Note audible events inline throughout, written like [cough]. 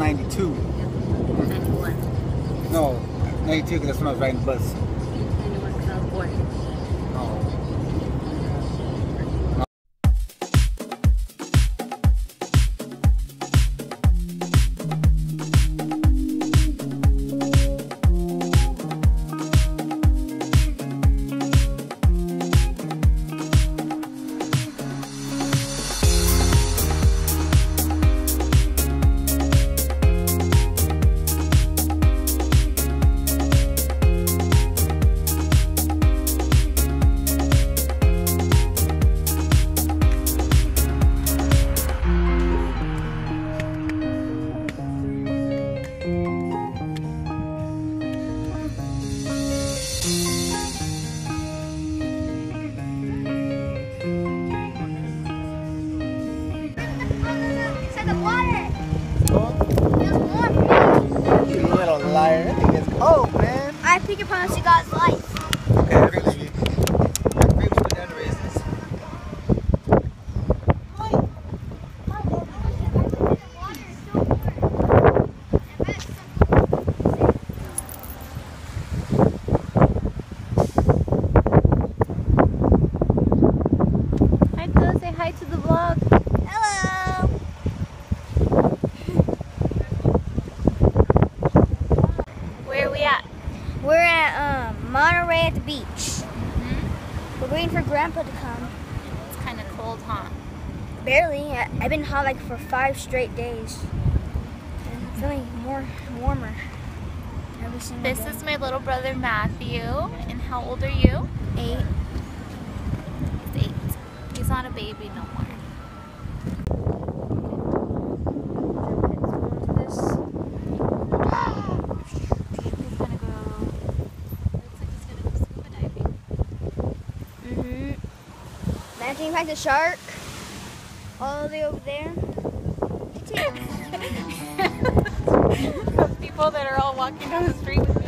92. No, 92 because that's when I was riding the bus. Phil. Say hi to the vlog. Hello. Where are we at? We're at um, Monterey at the beach. We're waiting for Grandpa to come. It's kind of cold, huh? Barely. I- I've been hot like for five straight days. And I'm feeling more warmer. Every single This day. is my little brother Matthew. And how old are you? eight. He's eight. He's not a baby no more. He's gonna go. Looks like he's gonna go scuba diving. Mm-hmm. Imagine you find a shark all the way over there. Those [laughs] people that are all walking down the street with me.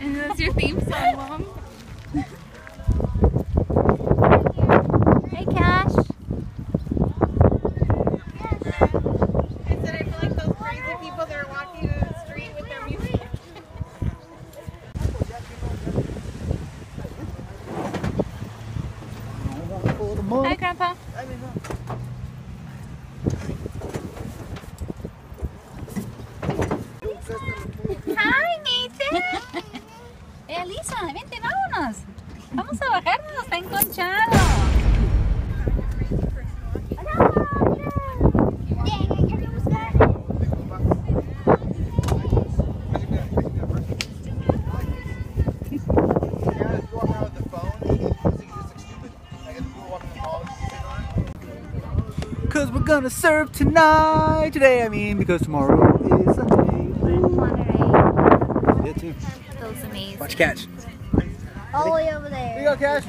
And that's your theme song, Mom. hey, Cash. I said I feel like those crazy people that are walking in the street with their music. For the Hi, money. Grandpa. Hi, Nathan. eh, Elisa, vente, vámonos. Vamos a bajarnos, está enconchado. Cause we're gonna surf tonight. Today, I mean, because tomorrow is Sunday. Yeah, too. Amazing. Watch catch. all the way over Here you go, Cash.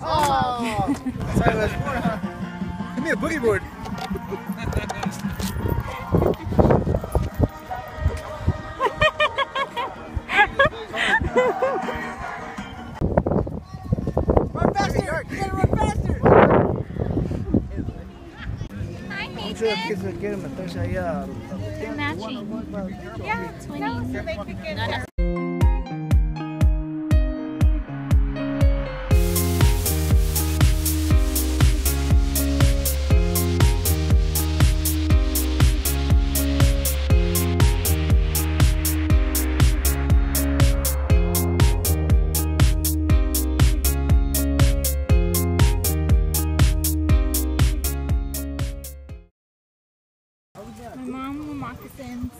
Oh. Sorry, Les. Give me a boogie board. Hi, Vamos a ver Nathan. qué se quiere meterse allá. They're matching. Yeah, twinnies. Mom will moccasins.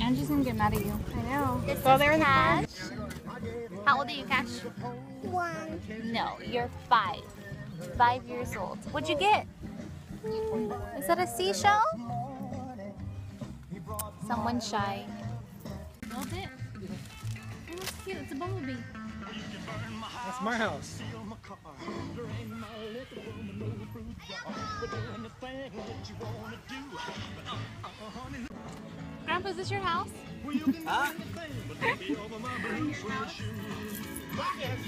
Angie's gonna get mad at you. I know. Go there in the Cash. How old are you, Cash? One. No, you're five. Five years old. What'd you get? Is that a seashell? Someone shy. Love it. Oh, that's cute. It's a bumblebee. That's my house. Grandpa, is this your house?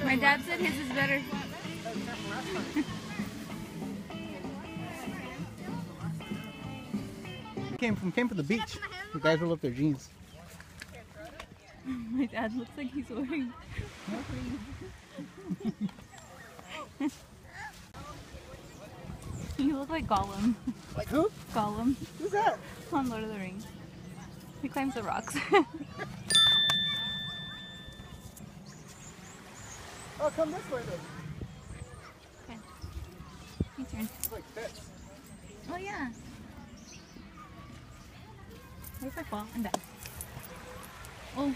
My dad said his is better. Came from came from the beach. The guys roll up their jeans. [laughs] My dad looks like he's wearing. [laughs] [laughs] you look like Gollum. Like who? Gollum Who's that? on Lord of the Rings. He climbs the rocks. [laughs] Oh, come this way then. Okay. Your turn. Like this. Oh yeah. If I fall? I'm back. Oh.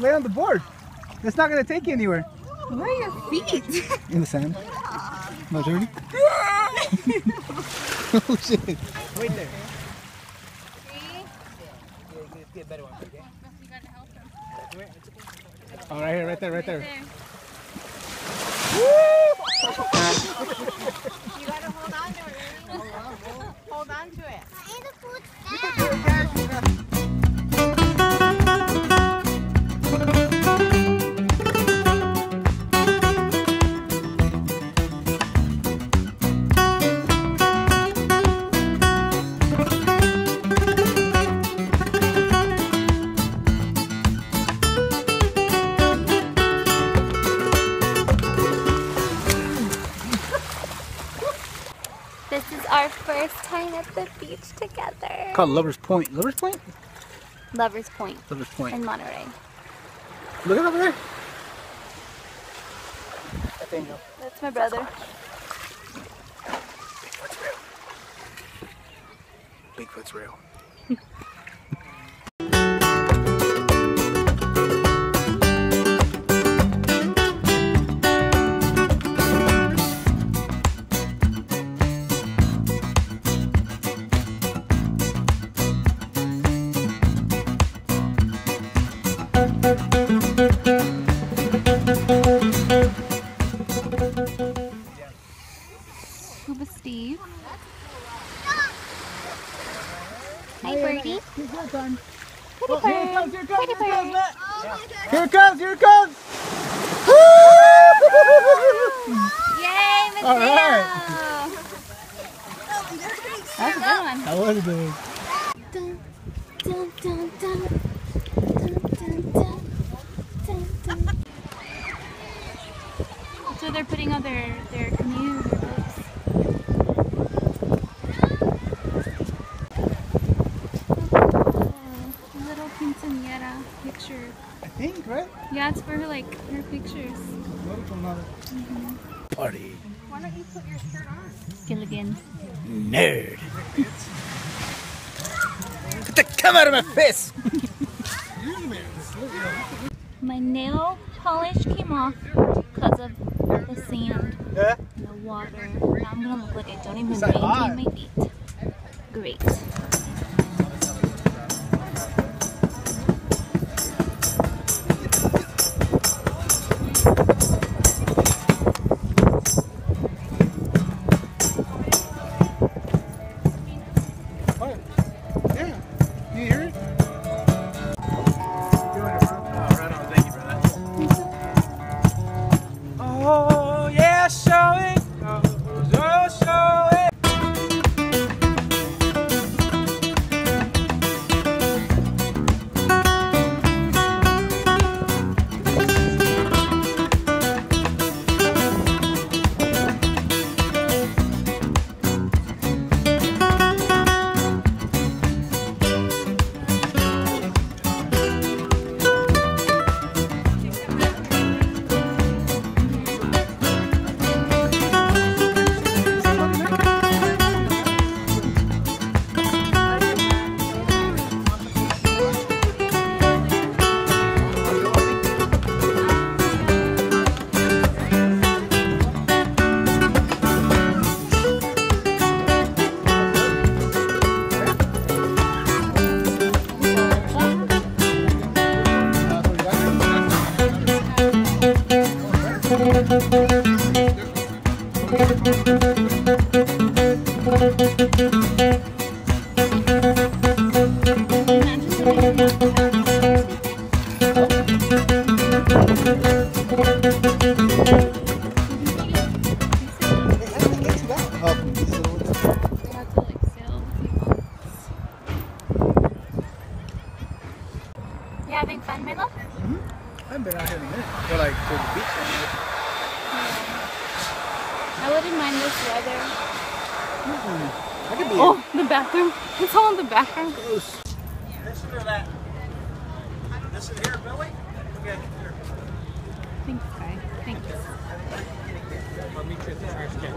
Lay on the board. It's not gonna take you anywhere. Where are your feet? In the sand. [laughs] No dirty? [laughs] oh shit. Wait there. Oh, right here, right there, right there. [laughs] You gotta hold on to it. Ruby. Hold on to it. First time at the beach together. Called Lover's Point. Lover's Point? Lovers Point Lover's Point. in Monterey. Look at over there. That's my brother. Bigfoot's real. Scuba [laughs] All right. That's a good one. How was dun, dun, dun. Dun, dun. So they're putting out their, their canoes or boats. Oh, little quinceañera picture. I think, right? Yeah, it's for her, like her pictures. Party. Why don't you put your skirt on? Gilligan. Nerd. Get the come out of my face! My nail polish came off because of the sand Yeah? and the water. Now I'm gonna look like I don't even Is that hot? maintain my feet. Great. Thank you. Here, Billy. Okay, here. Thanks, guy. Thanks. I'll meet you at the trash can.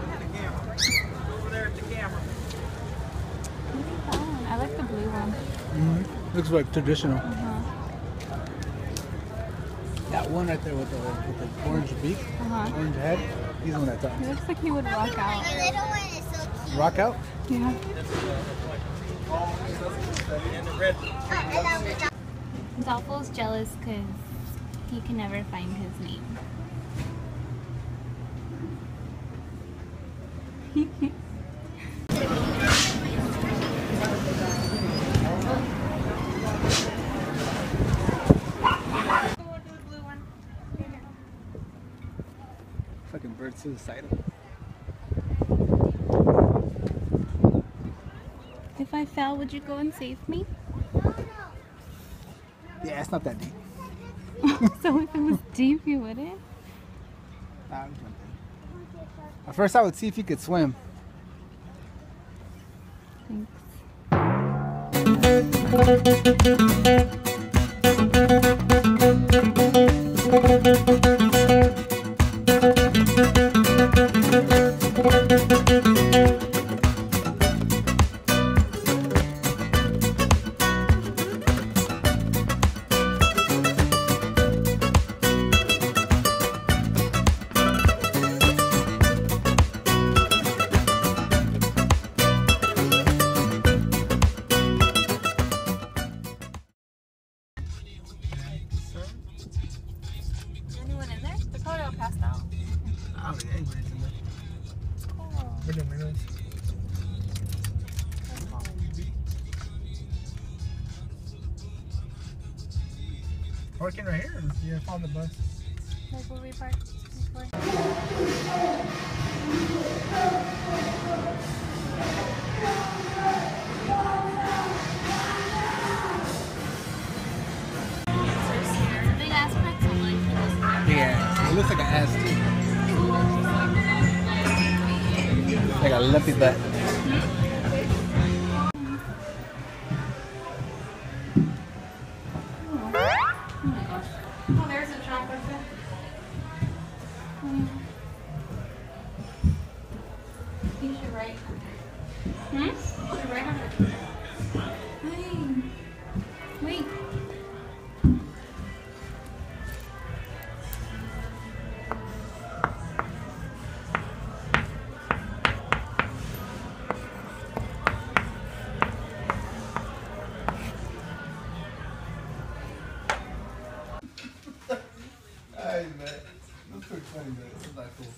Over there at the camera. I like the blue one. Mm-hmm. Looks like traditional. Uh-huh. That one right there with the with the orange beak, Uh-huh. orange head. He's the one I thought. He looks like he would rock out. little one is so cute. Rock out. Yeah. Uh, And the red. Dolpho's jealous because he can never find his name. Fucking bird suicidal. If I fell, would you go and save me? Yeah, it's not that deep. [laughs] so if it was deep, you wouldn't? Nah, I'm jumping. At first, I would see if you could swim. Thanks. There? They're probably all passed out. Oh, yeah, anybody's in there. We're doing minnows. Parking right here. Yeah, on the bus. Like where we parked before. [laughs] looks like an ass too. Like a lumpy butt. Man.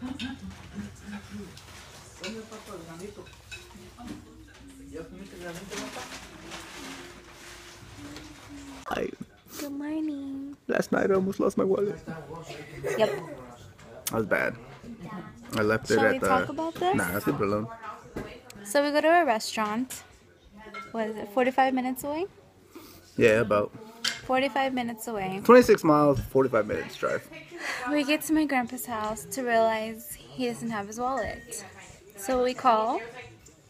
That's not cool. I, Good morning. last night I almost lost my wallet. Yep. That was bad. I left it Shall at we the. talk about this? Nah, let's leave it alone. So we go to a restaurant. What is it? 45 minutes away? Yeah, about 45 minutes away. 26 miles, 45 minutes drive. We get to my grandpa's house to realize he doesn't have his wallet. So we call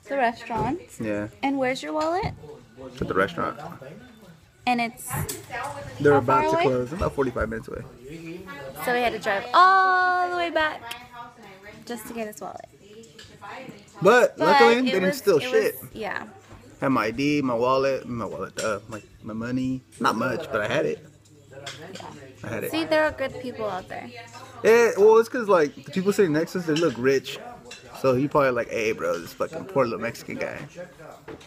the restaurant. Yeah, And where's your wallet? at the restaurant. And it's They're about to away? close. About 45 minutes away. so we had to drive all the way back just to get his wallet. But, But luckily, they didn't steal shit. was- yeah. Had my ID, my wallet, my wallet, uh, my, my money. Not much, but I had it. I had it. See, there are good people out there. Yeah, well, it's because, like, the people sitting next to us, they look rich. So he probably like, hey, bro, this fucking poor little Mexican guy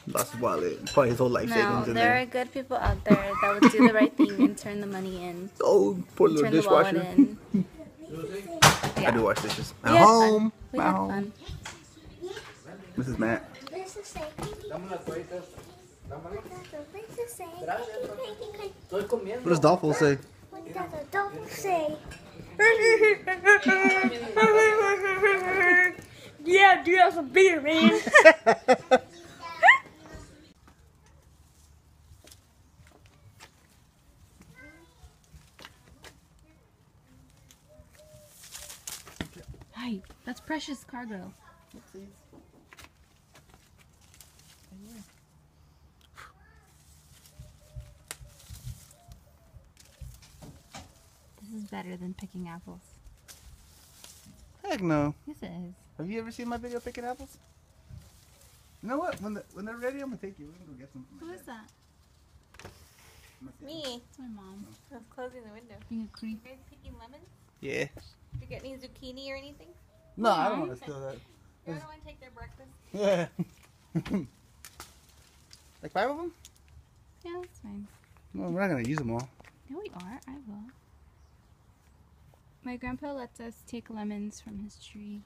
lost his wallet. Probably his whole life No, savings in there there. are good people out there that would do the right thing and turn the money in. [laughs] Oh, poor little Turn the wallet dishwasher. [laughs] I do wash dishes. At home. fun. We At home. fun. Mrs. Matt. This is say What does Dolphin say? you. What does [laughs] a dog say? yeah, dude, that's a beer, man. Hi, that's precious cargo. Better than picking apples. Heck no. Yes, it is. Have you ever seen my video picking apples? You know what? When, the, when they're ready, I'm gonna take you. We're gonna go get some. Who is that? Me. It's my mom. I was closing the window. Being a creep. You guys picking lemons? Yeah. Did you get any zucchini or anything? No, I don't want to steal that. You don't want to take their breakfast? Yeah. [laughs] like five of them? Yeah, that's fine. No, we're not gonna use them all. No, we are. I will. My grandpa lets us take lemons from his tree.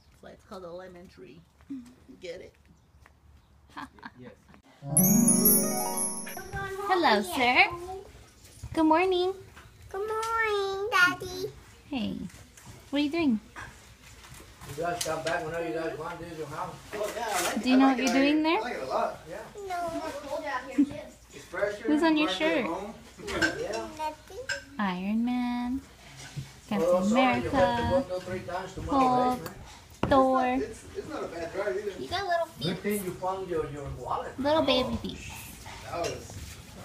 That's why it's called a lemon tree. Mm-hmm. Get it? Hello, sir. Good morning. Good morning, Daddy. Hey, what are you doing? You guys come back whenever you guys want to do your house. Do you know what you're doing there? like it a lot. No, Who's on your shirt? [laughs] Iron Man, Well, Captain sorry, you America, go three times to Hulk. Thor, It's, it's not a bad drive either. You got little right? Good thing you found your, your wallet. little baby feet. That was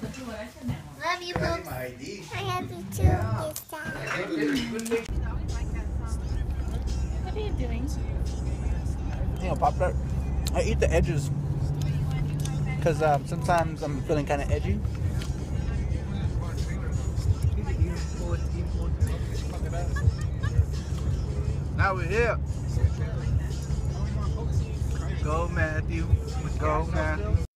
Love you, I Poop. my ID. I have you too. Yes, Daddy. Good thing What are you doing? You know, pop tart. I eat the edges because um, sometimes I'm feeling kind of edgy. Now we're here. Go Matthew. Go Matthew.